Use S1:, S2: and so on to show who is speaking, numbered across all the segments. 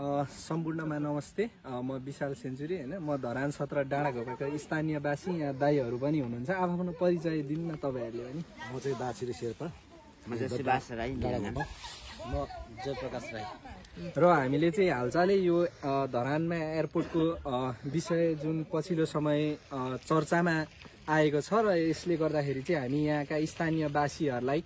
S1: A, सम्पूर्णमा नमस्ते। म विशाल सेन्चुरी होइन? म धरान सत्र डाँडा घोपाका स्थानीयवासी यहाँ दाईहरू पनि हुनुहुन्छ। आफ्नो परिचय दिनु न तपाईँहरूले पनि।
S2: म चाहिँ बाछिरी शेर्पा।
S3: म
S2: जयप्रकाश राई।
S1: र हामीले चाहिँ हालचालै यो धरानमा एयरपोर्टको विषय जुन पछिल्लो समय चर्चामा आएको छ र यसले गर्दाखेरि चाहिँ हामी यहाँका स्थानीयवासीहरूलाई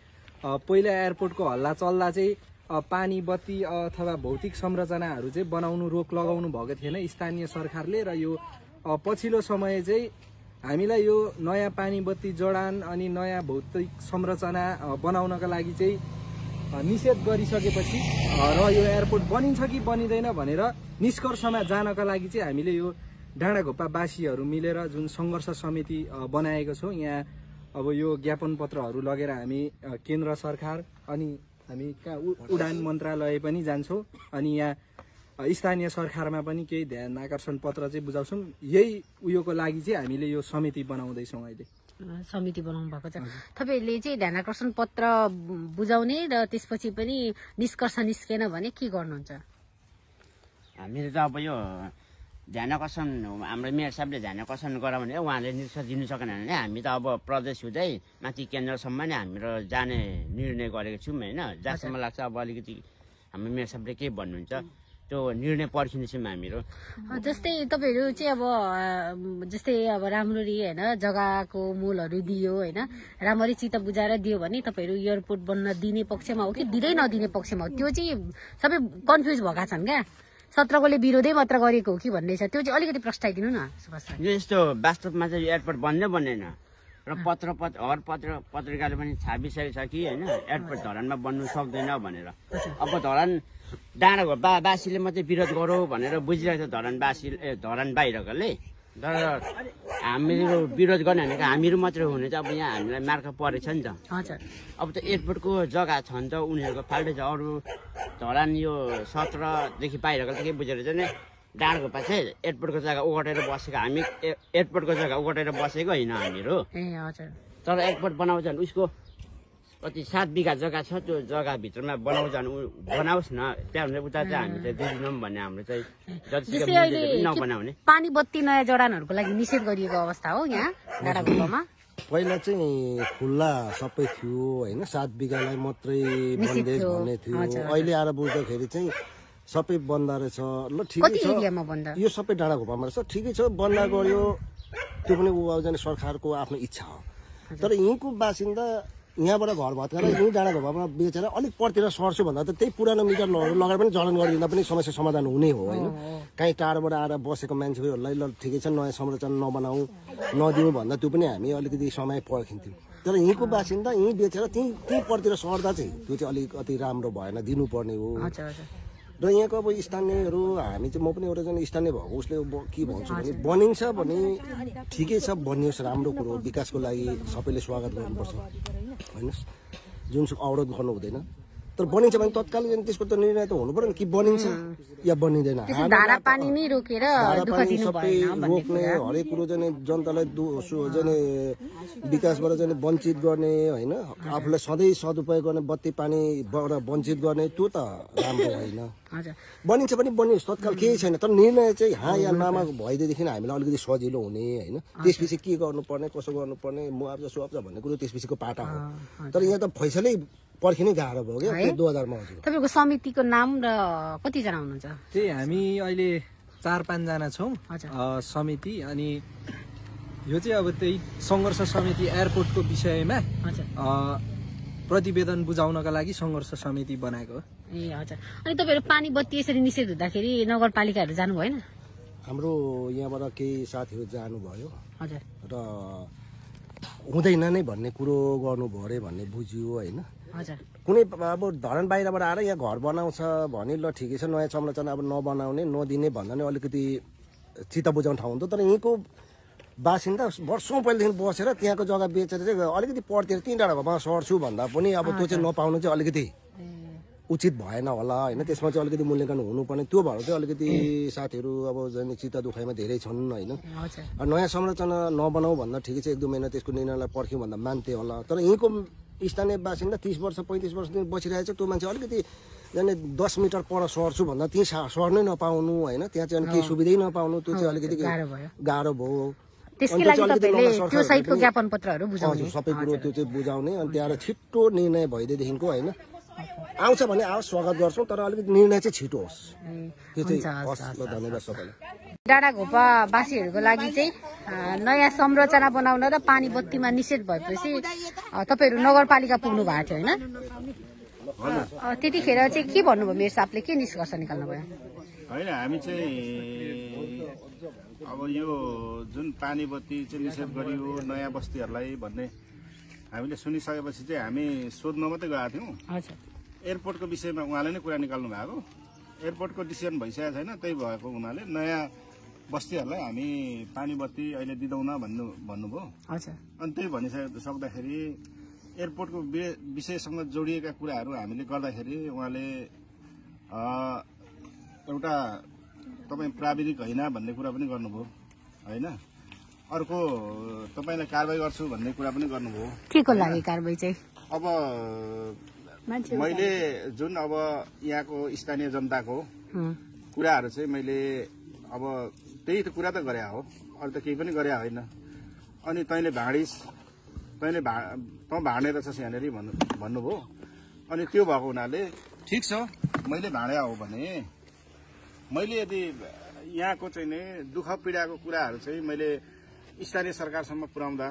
S1: पहिला एयरपोर्टको हल्ला चल्दा चाहिँ पानी बत्ती अथवा भौतिक संरचनाहरू चाहिँ बनाउनु रोक लगाउनु भएको थिएन स्थानीय सरकारले र यो पछिल्लो समय चाहिँ हामीलाई यो नयाँ पानी बत्ती जडान अनि नयाँ भौतिक संरचना बनाउनका लागि चाहिँ निषेध गरिसकेपछि र यो एयरपोर्ट बनिन्छ कि बनिँदैन भनेर निष्कर्षमा जानका लागि चाहिँ हामीले यो डाँडाघोप्पावासीहरू मिलेर जुन सङ्घर्ष समिति बनाएको छौँ यहाँ अब यो ज्ञापन पत्रहरू लगेर हामी केन्द्र सरकार अनि हामी कहाँ उडान मन्त्रालय पनि जान्छौँ। अनि यहाँ स्थानीय सरकारमा पनि केही ध्यान आकर्षण पत्र चाहिँ बुझाउँछौँ। यही उयोको लागि चाहिँ हामीले यो समिति बनाउँदैछौँ अहिले।
S4: समिति बनाउनु भएको छ। तपाईँहरूले चाहिँ ध्यान आकर्षण पत्र बुझाउने र त्यसपछि पनि निष्कर्ष निस्केन भने के गर्नुहुन्छ?
S3: हामीले त अब यो ध्यान आकर्षण हाम्रो मेयर साहबले ध्यान आकर्षण गर भने उहाँले निर्देश दिनु सकेन भने हामी त अब प्रदेश हुँदै माथि केन्द्रसम्म नै हाम्रो जाने निर्णय गरेको छौँ होइन। जहाँसम्म लाग्छ अब अलिकति हाम्रो मेयर साहबले के भन्नुहुन्छ त्यो निर्णय पर्खिनेछौँ हामीहरू।
S4: जस्तै तपाईँहरू चाहिँ अब जस्तै अब राम्ररी होइन जग्गाको मोलहरू दियो होइन राम्ररी चित्त बुझाएर दियो भने तपाईँहरू एयरपोर्ट बन्न दिने पक्षमा हो कि दिँदै नदिने पक्षमा हो? त्यो चाहिँ सबै कन्फ्युज भएका छन् क्या। सत्रकोले विरोधै मात्र गरेको हो कि भन्ने छ त्यो चाहिँ अलिकति प्रस्ताइदिनु न
S3: यो यस्तो वास्तवमा चाहिँ एयरपोर्ट बन्दै बन्दैन र पत्र पत्र हर पत्र पत्रिकाले पनि छापिसकेको छ कि होइन? एयरपोर्ट धरानमा बन्नु सक्दैन भनेर। अब धरान डाँडाको बा बासीले मात्रै विरोध गरौँ भनेर बुझिरहेको छ धरानवासी ए धरान बाहिरकोले। तर हामीहरू विरोध गर्ने भनेको हामीहरू मात्रै हुने चाहिँ अब यहाँ हामीलाई मार्का परेछ नि त।
S4: हजुर।
S3: अब त एयरपोर्टको जग्गा छ नि त उनीहरूको फाल्टै छ अरू धरान यो सत्रदेखि बाहिरको त के बुझेर चाहिँ नि डाँडाको पाछे एयरपोर्टको जग्गा ओगटेर बसेको हामी एयरपोर्टको जग्गा ओगटेर बसेको होइन हामीहरू।
S4: ए हजुर।
S3: तर एयरपोर्ट बनाउँछ भने उसको कति सात बिघा जग्गा छ त्यो जग्गाभित्रमा बनाउँछ भने उ बनाओस् न त्यहाँ भने उता चाहिँ हामी चाहिँ दिँदैनौँ भन्ने हाम्रो चाहिँ जतिसुकै
S4: के-
S3: नबनाउने।
S4: पानी बत्ती नयाँ जडानहरूको लागि निषेध गरिएको अवस्था हो यहाँ डाँडाघोपामा
S2: पहिला चाहिँ खुल्ला सबै थियो होइन? सात बिघालाई मात्रै बन्देज। भन्ने थियो। अहिले आएर बुझ्दाखेरि चाहिँ सबै बन्द रहेछ। ल ठिकै छ। यो सबै डाँडा घोपामा रहेछ। ठिकै छ बन्द गर्यो। त्यो पनि ऊ अब जाने सरकारको आफ्नो इच्छा हो। तर यहीँको बासिन्दा यहाँबाट घर भत्काएर यहीँ डाँडा घोपामा बेचेर अलिक परतिर सर्छु भन्दा त त्यही पुरानो मिटरहरू लगाएर पनि जलन गरिदिँदा पनि समस्या समाधान हुने हो होइन? काहीँ टाढोबाट आएर बसेको मान्छेहरूलाई ल ठिकै छ नयाँ संरचना नबनाऊ नदिउँ भन्दा त्यो पनि हामी अलिकति समय पर्खिन्थ्यौँ। तर यहीँको बासिन्दा यहीँ बेचेर त्यहीँ त्यहीँ परतिर सर्दा चाहिँ त्यो चाहिँ अलिकति राम्रो भएन दिनुपर्ने हो। र यहाँको अब स्थानीयहरू हामी चाहिँ म पनि एउटा जना स्थानीय भएको उसले के भन्छु भने बनिन्छ भने ठिकै छ बनियोस् राम्रो कुरो हो विकासको लागि सबैले स्वागत गर्नुपर्छ। होइन। जुनसुक अवरोध गर्नु हुँदैन। तर बनिन्छ भने तत्काल त्यसको त निर्णय त हुनु पऱ्यो नि। कि बनिन्छ या बनिँदैन।
S4: पानी
S2: सबै रोक्ने हरेक कुरो चाहिँ जनतालाई चाहिँ विकासबाट चाहिँ वञ्चित गर्ने होइन? आफूलाई सधैँ सदुपयोग गर्ने बत्ती पानीबाट वञ्चित गर्ने त्यो त राम्रो होइन। बनिन्छ पनि बनियोस् तत्काल केही छैन। तर निर्णय चाहिँ हा या नामा भइदिएदेखि हामीलाई अलिकति सजिलो हुने होइन? त्यसपछि के गर्नुपर्ने कसो गर्नुपर्ने मुआवजा सुआवजा भन्ने कुरो त्यसपछिको पाटा हो। तर यहाँ त फैसलै पर्खिनै गाह्रो भयो क्या? दुई हजारमा हजुर।
S4: तपाईँको समितिको नाम र कतिजना हुनुहुन्छ?
S1: त्यही हामी अहिले चार पाँचजना छौँ समिति अनि यो चाहिँ अब त्यही सङ्घर्ष समिति एयरपोर्टको विषयमा प्रतिवेदन बुझाउनका लागि सङ्घर्ष समिति बनाएको
S4: ए हजुर। अनि तपाईँहरू पानी बत्ती यसरी निषेध हुँदाखेरि नगरपालिकाहरू जानु भएन
S2: हाम्रो यहाँबाट केही साथीहरू जानुभयो।
S4: हजुर।
S2: र हुँदैन नै भन्ने कुरो गर्नुभयो अरे भन्ने बुझियो होइन। कुनै अब धरान बाहिरबाट आएर यहाँ घर बनाउँछ भने ल ठिकै छ नयाँ संरचना अब नबनाउने नदिने भन्दा नै अलिकति चित्त बुझाउने ठाउँ हुन्थ्यो। तर यहीँको बासिन्दा वर्षौँ पहिलेदेखि बसेर त्यहाँको जग्गा बेचेर चाहिँ अलिकति पढ्थेर तिन घरमा सर्छु भन्दा पनि अब त्यो चाहिँ नपाउनु चाहिँ अलिकति उचित भएन होला होइन? त्यसमा चाहिँ अलिकति मूल्याङ्कन हुनुपर्ने। त्यो भएर चाहिँ अलिकति साथीहरू अब जाने चित्त दुखाइमा धेरै छन् होइन? नयाँ संरचना नबनाऊ भन्दा ठिकै छ एक दुई महिना त्यसको निर्णयलाई पर्ख्यौँ भन्दा मान्थे होला। तर यहीँको स्थानीय बासिन्दा तिस वर्ष पैँतिस वर्षदेखि बसिरहेको छ त्यो मान्छे अलिकति जाने दस मिटर पर सर्छु भन्दा त्यहीँ सर्नै नपाउनु होइन? त्यहाँ चाहिँ अनि केही सुविधै नपाउनु त्यो चाहिँ अलिकति
S4: गाह्रो भयो। त्यसकै लागि तपाईँले त्यो सहितको ज्ञापन पत्रहरू बुझाउने।
S2: सबै कुरो त्यो चाहिँ बुझाउने। अनि त्यहाँबाट छिट्टो निर्णय भइदिएदेखिको होइन? आउँछ भने आओस् स्वागत गर्छौँ तर अलिकति निर्णय चाहिँ छिटो होस्। त्यो चाहिँ
S4: हस्,
S2: धन्यवाद सबैलाई।
S4: डाँडा घोपा वासीहरूको लागि चाहिँ नयाँ संरचना बनाउन र पानी बत्तीमा निषेध भएपछि तपाईँहरू नगरपालिका पुग्नु भएको थियो होइन? त्यतिखेर चाहिँ के भन्नुभयो मेरो साहबले के निष्कर्ष निकाल्नु भयो?
S5: होइन हामी चाहिँ अब यो जुन पानी बत्ती चाहिँ निषेध गरियो नयाँ बस्तीहरूलाई भन्ने हामीले सुनिसकेपछि चाहिँ हामी सोध्न मात्रै गएका थियौँ। एयरपोर्टको विषयमा उहाँले नै कुरा निकाल्नु भएको। एयरपोर्टको डिसिजन भइसकेको छैन त्यही भएको हुनाले नयाँ बस्तीहरूलाई हामी पानी बत्ती अहिले दिँदैनँ भन्नु भन्नुभयो। अनि त्यही भनिसके सक्दाखेरि एयरपोर्टको विषयसँग जोडिएका कुराहरू हामीले गर्दाखेरि उहाँले एउटा तपाईँ प्राविधिक होइन भन्ने कुरा पनि गर्नुभयो होइन? अर्को तपाईँलाई कारवाही गर्छु भन्ने कुरा पनि गर्नुभयो।
S4: के को लागि कारवाही चाहिँ?
S5: अब मैले जुन अब यहाँको स्थानीय जनताको कुराहरू चाहिँ मैले अब त्यही त कुरा त गरे हो अरू त केही पनि गरे होइन। अनि तैँले भाँडिस तैँले भा तँ भाँडे रहेछस् यहाँनिर भन्नु भन्नुभयो। अनि त्यो भएको हुनाले ठिक छ मैले भाँडे हो भने मैले यदि यहाँको चाहिँ नि दुःख पीडाको कुराहरू चाहिँ मैले स्थानीय सरकारसम्म पुर्याउँदा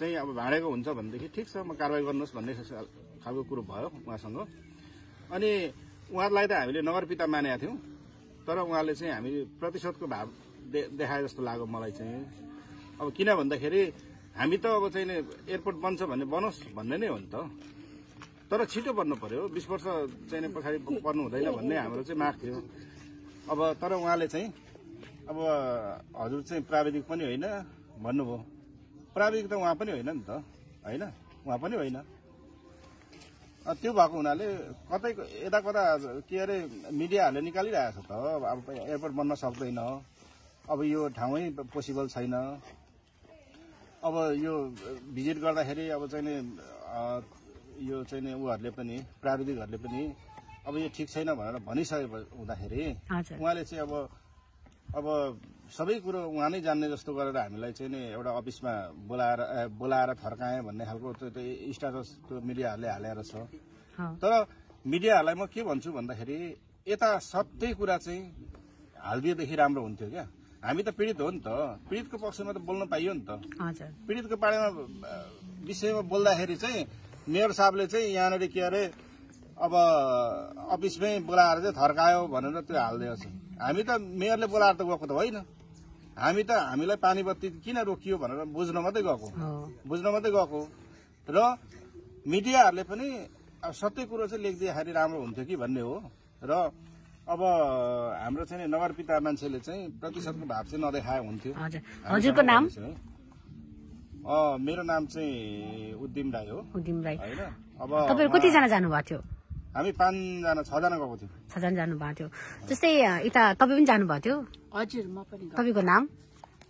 S5: चाहिँ अब भाँडेको हुन्छ भनेदेखि ठिक छ म कारवाही गर्नुहोस् भन्ने खालको कुरो भयो उहाँसँग। अनि उहाँलाई त हामीले नगरपिता मानेका थियौँ तर उहाँले चाहिँ हामी प्रतिशोधको भाव दे देखाए जस्तो लाग्यो मलाई चाहिँ। अब किन भन्दाखेरि हामी त अब चाहिँ एयरपोर्ट बन्छ भने बनोस् भन्ने नै हो नि त। तर छिटो बन्नु पर्यो बिस वर्ष चाहिँ पछाडि पर्नु हुँदैन भन्ने हाम्रो चाहिँ माग थियो। अब तर उहाँले चाहिँ अब हजुर चाहिँ प्राविधिक पनि होइन भन्नुभयो। प्राविधिक त उहाँ पनि होइन नि त। होइन? उहाँ पनि होइन। त्यो भएको हुनाले कतै यता कता के अरे मिडियाहरूले निकालिरहेको छ त। अब एयरपोर्ट बन्न सक्दैन। अब यो ठाउँै पोसिबल छैन। अब यो भिजिट गर्दाखेरि अब चाहिँ यो चाहिँ नि उहरूले पनि प्राविधिकहरूले पनि अब यो ठिक छैन भनेर भनिसके हुँदाखेरि उहाँले चाहिँ अब अब सबै कुरो उहाँ नै जान्ने जस्तो गरेर हामीलाई चाहिँ नि एउटा अफिसमा बोलाएर बोलाएर थर्काएँ भन्ने खालको त्यो त्यो स्टाटस त्यो मिडियाहरूले हालेर छ। तर मिडियाहरूलाई म के भन्छु भन्दाखेरि यता सबै कुरा चाहिँ हालिदिएदेखि राम्रो हुन्थ्यो क्या। हामी त पीडित हो नि त। पीडितको पक्षमा त बोल्न पाइयो नि त। पीडितको बारेमा विषयमा बोल्दाखेरि चाहिँ मेयर साहबले चाहिँ यहाँनिर के अरे अब अफिसमै बोलाएर चाहिँ थर्कायो भनेर त्यो हालिदिएको छ हामी त मेयरले बोलाएर त गएको त होइन। हामी त हामीलाई पानी बत्ती किन रोकियो भनेर बुझ्न मात्रै गएको बुझ्न मात्रै गएको र मिडियाहरूले पनि अब सत्य कुरो चाहिँ लेखिदिएखेरि राम्रो हुन्थ्यो कि भन्ने हो। र अब हाम्रो चाहिँ नि नगरपिता मान्छेले चाहिँ प्रतिशतको भाव चाहिँ नदेखाए हुन्थ्यो।
S4: हजुर। हजुरको नाम?
S5: मेरो नाम चाहिँ उद्दिम राई हो।
S4: उदिम राई।
S5: होइन? अब
S4: तपाईँहरू कतिजना जानुभएको थियो?
S5: हामी पाँचजना छजना गएको थियौँ।
S4: छजना जानुभएको थियो। जस्तै यता तपाईँ पनि जानुभएको थियो?
S6: हजुर म पनि।
S4: तपाईँको नाम?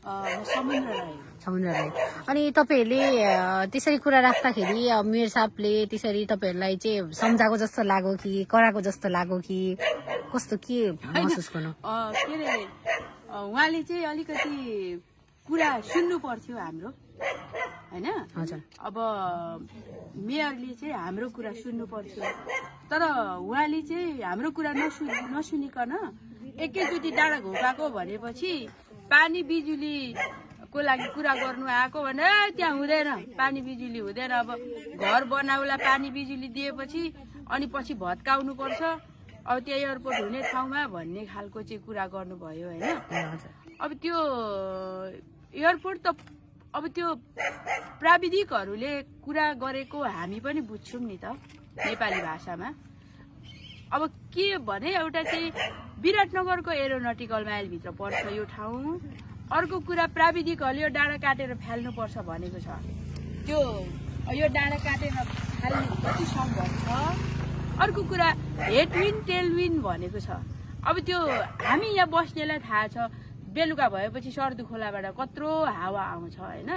S6: समुद्र राई।
S4: अनि तपाईँहरूले त्यसरी कुरा राख्दाखेरि मेयर साहबले त्यसरी तपाईँहरूलाई चाहिँ सम्झाएको जस्तो लाग्यो कि कराएको जस्तो लाग्यो कि कस्तो के महसुस गर्नु?
S6: अ, के अरे उहाँले चाहिँ अलिकति कुरा सुन्नु पर्थ्यो हाम्रो। होइन?
S4: हजुर।
S6: अब मेयरले चाहिँ हाम्रो कुरा सुन्नु पर्थ्यो। तर उहाँले चाहिँ हाम्रो कुरा नसु नसुनिकन एकैचोटि डाँडा घोकाएको भनेपछि पानी बिजुलीको लागि कुरा गर्नु आएको भने "ए, त्यहाँ हुँदैन। पानी बिजुली हुँदैन। अब घर बनाउला पानी बिजुली दिएपछि अनि पछि भत्काउनु पर्छ अब त्यो एयरपोर्ट हुने ठाउँमा भन्ने खालको चाहिँ कुरा गर्नुभयो होइन? अब त्यो एयरपोर्ट त अब त्यो प्राविधिकहरूले कुरा गरेको हामी पनि बुझ्छौँ नि त नेपाली भाषामा। अब के भने एउटा चाहिँ विराटनगरको एरोनटिकल माइलभित्र पर्छ यो ठाउँ। अर्को कुरा प्राविधिकहरूले यो डाँडा काटेर फाल्नुपर्छ भनेको छ। त्यो यो डाँडा काटेर फाल्ने कति सम्भव छ अर्को कुरा हेडविन टेलविन भनेको छ। अब त्यो हामी यहाँ बस्नेलाई थाहा छ बेलुका भएपछि सर्दु खोलाबाट कत्रो हावा आउँछ होइन?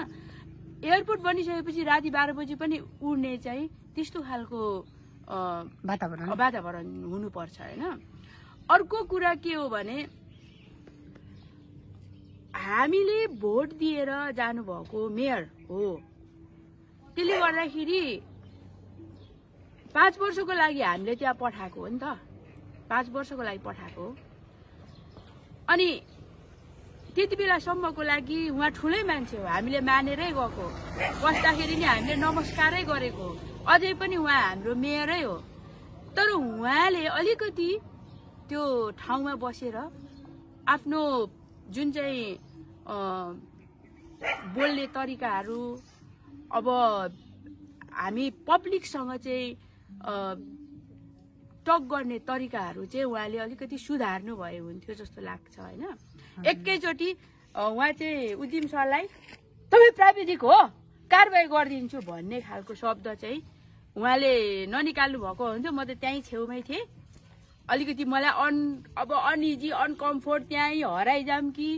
S6: एयरपोर्ट बनिसकेपछि राति बाह्र बजी पनि उड्ने चाहिँ त्यस्तो खालको
S4: वातावरण।
S6: वातावरण हुनुपर्छ होइन? अर्को कुरा के हो भने हामीले भोट दिएर जानुभएको मेयर हो। त्यसले गर्दाखेरि पाँच वर्षको लागि हामीले त्यहाँ पठाएको हो नि त। पाँच वर्षको लागि पठाएको हो। अनि त्यति बेलासम्मको लागि उहाँ ठुलै मान्छे हो हामीले मानेरै गएको बस्दाखेरि नि हामीले नमस्कारै गरेको। अझै पनि उहाँ हाम्रो मेयरै हो। तर उहाँले अलिकति त्यो ठाउँमा बसेर आफ्नो जुन चाहिँ बोल्ने तरिकाहरू अब हामी पब्लिकसँग चाहिँ टक गर्ने तरिकाहरू चाहिँ उहाँले अलिकति सुधार्नु भयो हुन्थ्यो जस्तो लाग्छ होइन? एकैचोटि उहाँ चाहिँ उद्यम सरलाई तपाईँ प्राविधिक हो कारवाही गरिदिन्छु भन्ने खालको शब्द चाहिँ उहाँले ननिकाल्नु भएको हो भने चाहिँ म त त्यहीँ छेउमै थिएँ। अलिकति मलाई अन अब अनइजी अनकम्फोर्ट त्यहीँ हराइजाम कि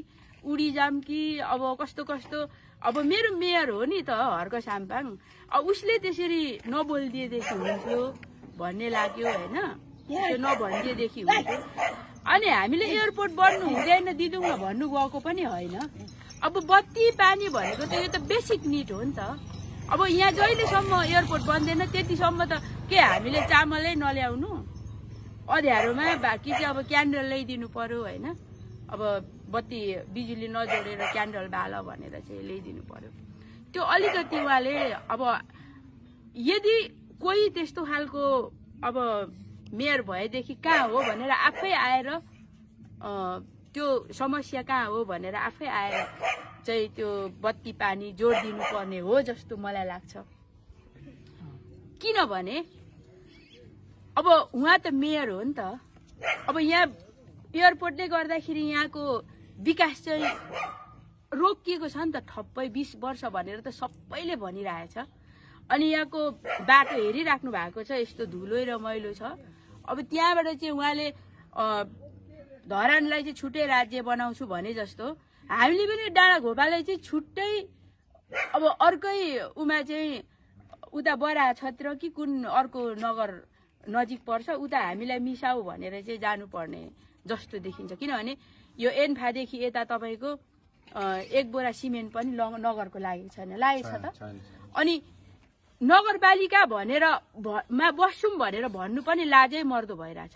S6: उडिजाम कि अब कस्तो कस्तो। अब मेरो मेयर हो नि त हर्क साम्पाङ। अब उसले त्यसरी नबोलिदिएदेखि हुन्थ्यो भन्ने लाग्यो होइन? त्यो नभनिदिएदेखि हुन्थ्यो। अनि हामीले एयरपोर्ट बन्नु हुँदैन दिदुङ भन्नु गएको पनि होइन। अब बत्ती पानी भनेको त यो त बेसिक निड हो नि त। अब यहाँ जहिलेसम्म एयरपोर्ट बन्दैन त्यतिसम्म त के हामीले चामलै नल्याउनु? अँध्यारोमा बाँकी चाहिँ अब क्यान्डल ल्याइदिनु पर्यो होइन। अब बत्ती बिजुली नजोडेर क्यान्डल बाल भनेर चाहिँ ल्याइदिनु पर्यो। त्यो अलिकति उहाँले अब यदि कोही त्यस्तो खालको अब मेयर भएदेखि कहाँ हो भनेर आफै आएर त्यो समस्या कहाँ हो भनेर आफै आएर चाहिँ त्यो बत्ती पानी जोडिदिनु पर्ने हो जस्तो मलाई लाग्छ। किनभने अब उहाँ त मेयर हो नि त। अब यहाँ एयरपोर्टले गर्दाखेरि यहाँको विकास चाहिँ रोकिएको छ नि त ठप्पै बिस वर्ष भनेर त सबैले भनिरहेछ। अनि यहाँको बाटो हेरिराख्नु भएको छ यस्तो धुलो र मैलो छ। अब त्यहाँबाट चाहिँ उहाँले धरानलाई चाहिँ छुट्टै राज्य बनाउँछु भने जस्तो। हामीले पनि डाँडा घोपालाई चाहिँ छुट्टै अब अर्कै उमा चाहिँ उता बरा छत्र कि कुन अर्को नगर नजिक पर्छ उता हामीलाई मिसाउ भनेर चाहिँ जानुपर्ने जस्तो देखिन्छ। किनभने यो एन्फादेखि यता तपाईँको एक बोरा सिमेन्ट पनि नगरको लागेको छैन। लागेको छ त। अनि नगरपालिका भनेर मा बस्छौँ भनेर भन्नु पनि लाजै मर्दो भइरहेछ।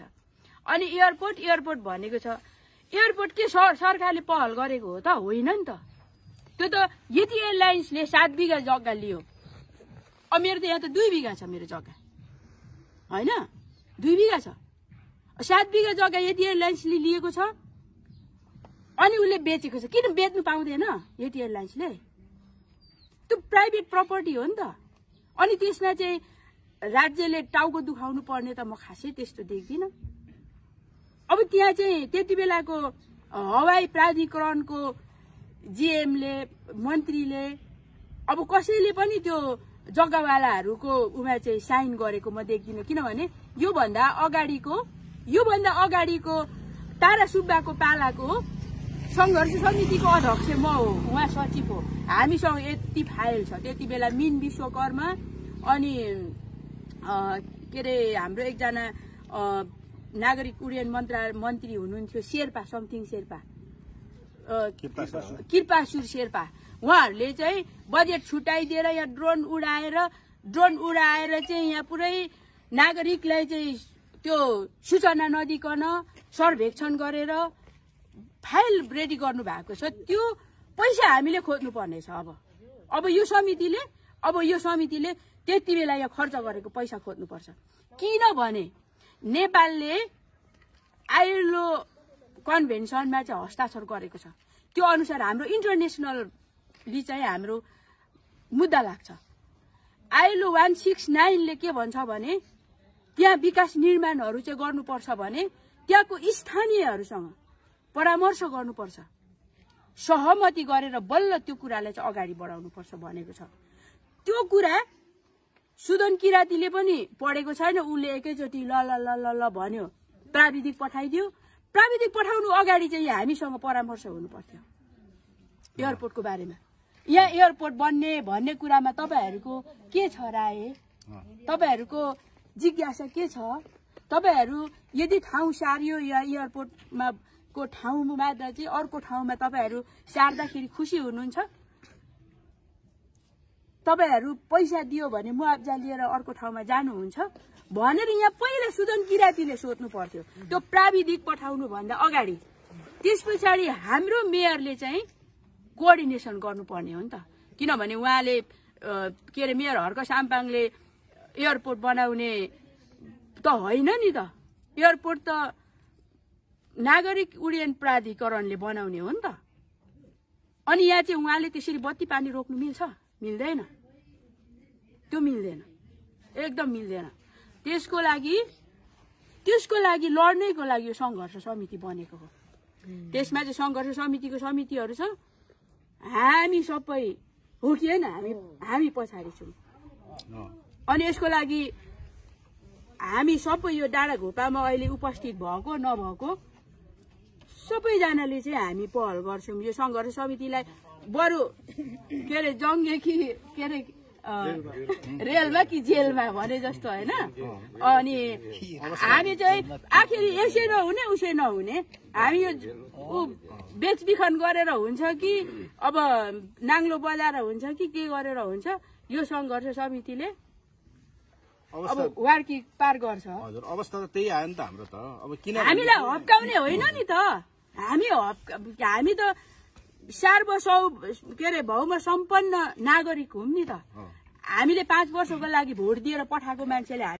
S6: अनि एयरपोर्ट एयरपोर्ट भनेको छ एयरपोर्ट के सर सरकारले पहल गरेको हो त? होइन नि त। त्यो त यति एयरलाइन्सले सात बिघा जग्गा लियो अब मेरो त यहाँ त दुई बिघा छ मेरो जग्गा। होइन? दुई बिघा छ। सात बिघा जग्गा यति एयरलाइन्सले लिएको छ अनि उसले बेचेको छ किन बेच्नु पाउँदैन यति एयरलाइन्सले? त्यो प्राइभेट प्रपर्टी हो नि त। अनि त्यसमा चाहिँ राज्यले टाउको दुखाउनु पर्ने त म खासै त्यस्तो देख्दिनँ। अब त्यहाँ चाहिँ त्यति बेलाको हवाई प्राधिकरणको जिएमले मन्त्रीले अब कसैले पनि त्यो जग्गावालाहरूको उमा चाहिँ साइन गरेको म देख्दिनँ। किनभने योभन्दा अगाडिको योभन्दा अगाडिको तारा सुब्बाको पालाको सङ्घर्ष समितिको अध्यक्ष म हो उहाँ सचिव हो हामीसँग यति फाइल छ त्यति बेला मिन विश्वकर्मा अनि के अरे हाम्रो एकजना नागरिक उड्डयन मन्त्रा मन्त्री हुनुहुन्थ्यो शेर्पा समथिङ शेर्पा कृपासुर शेर्पा उहाँहरूले चाहिँ बजेट छुट्याइदिएर यहाँ ड्रोन उडाएर ड्रोन उडाएर चाहिँ यहाँ पुरै नागरिकलाई चाहिँ त्यो सूचना नदिकन सर्वेक्षण गरेर फाइल रेडी गर्नु भएको छ त्यो पैसा हामीले खोज्नु पर्नेछ अब। अब यो समितिले अब यो समितिले त्यति बेला यहाँ खर्च गरेको पैसा खोज्नुपर्छ। किनभने नेपालले आइएलओ कन्भेन्सनमा चाहिँ हस्ताक्षर गरेको छ। त्यो अनुसार हाम्रो इन्टरनेसनली चाहिँ हाम्रो मुद्दा लाग्छ। आइएलओ वान सिक्स नाइनले के भन्छ भने त्यहाँ विकास निर्माणहरू चाहिँ गर्नुपर्छ भने त्यहाँको स्थानीयहरूसँग परामर्श गर्नुपर्छ। सहमति गरेर बल्ल त्यो कुरालाई चाहिँ अगाडि बढाउनुपर्छ भनेको छ। त्यो कुरा सुदन किरातीले पनि पढेको छैन उसले एकैचोटि ल ल ल ल ल भन्यो। प्राविधिक पठाइदियो। प्राविधिक पठाउनु अगाडि चाहिँ हामीसँग परामर्श हुनु पर्थ्यो एयरपोर्टको बारेमा। यहाँ एयरपोर्ट बन्ने भन्ने कुरामा तपाईँहरूको के छ राय? तपाईँहरूको जिज्ञासा के छ? तपाईँहरू यदि ठाउँ सारियो या एयरपोर्टमा को ठाउँमा चाहिँ अर्को ठाउँमा तपाईँहरू सार्दाखेरि खुसी हुनुहुन्छ? तपाईँहरू पैसा दियो भने मुआब्जा लिएर अर्को ठाउँमा जानुहुन्छ? भनेर यहाँ पहिला सुदन किराँतीले सोध्नु पर्थ्यो। त्यो प्राविधिक पठाउनु भन्दा अगाडि। त्यस पछाडि हाम्रो मेयरले चाहिँ कोअर्डिनेसन गर्नुपर्ने हो नि त। किनभने उहाँले के अरे मेयर हर्क साम्पाङले एयरपोर्ट बनाउने त होइन नि त। एयरपोर्ट त नागरिक उड्डयन प्राधिकरणले बनाउने हो नि त। अनि यहाँ चाहिँ उहाँले त्यसरी बत्ती पानी रोक्नु मिल्छ? मिल्दैन। त्यो मिल्दैन। एकदम मिल्दैन। त्यसको लागि त्यसको लागि लड्नैको लागि यो सङ्घर्ष समिति बनेको हो। त्यसमा चाहिँ सङ्घर्ष समितिको समितिहरू छ। हामी सबै हो कि होइन? हामी हामी पछाडि छौँ। अनि यसको लागि हामी सबै यो डाँडा घोपामा अहिले उपस्थित भएको नभएको सबैजनाले चाहिँ हामी पहल गर्छौँ। यो सङ्घर्ष समितिलाई बरु के अरे जङ्गे कि के अरे रेलमा कि जेलमा भने जस्तो होइन? अनि हामी चाहिँ आखिर यसै नहुने उसै नहुने। हामी यो बेचबिखन गरेर हुन्छ कि अब नाङ्लो बजाएर हुन्छ कि के गरेर हुन्छ यो सङ्घर्ष समितिले अब वार्की पार गर्छ।
S5: हजुर अवस्था त त्यही आयो नि त हाम्रो त। अब किन
S6: हामीलाई हप्काउने होइन नि त। हामी हामी त सार्वसौ के अरे भौम सम्पन्न नागरिक हौँ नि त। हामीले पाँच वर्षको लागि भोट दिएर पठाएको मान्छेले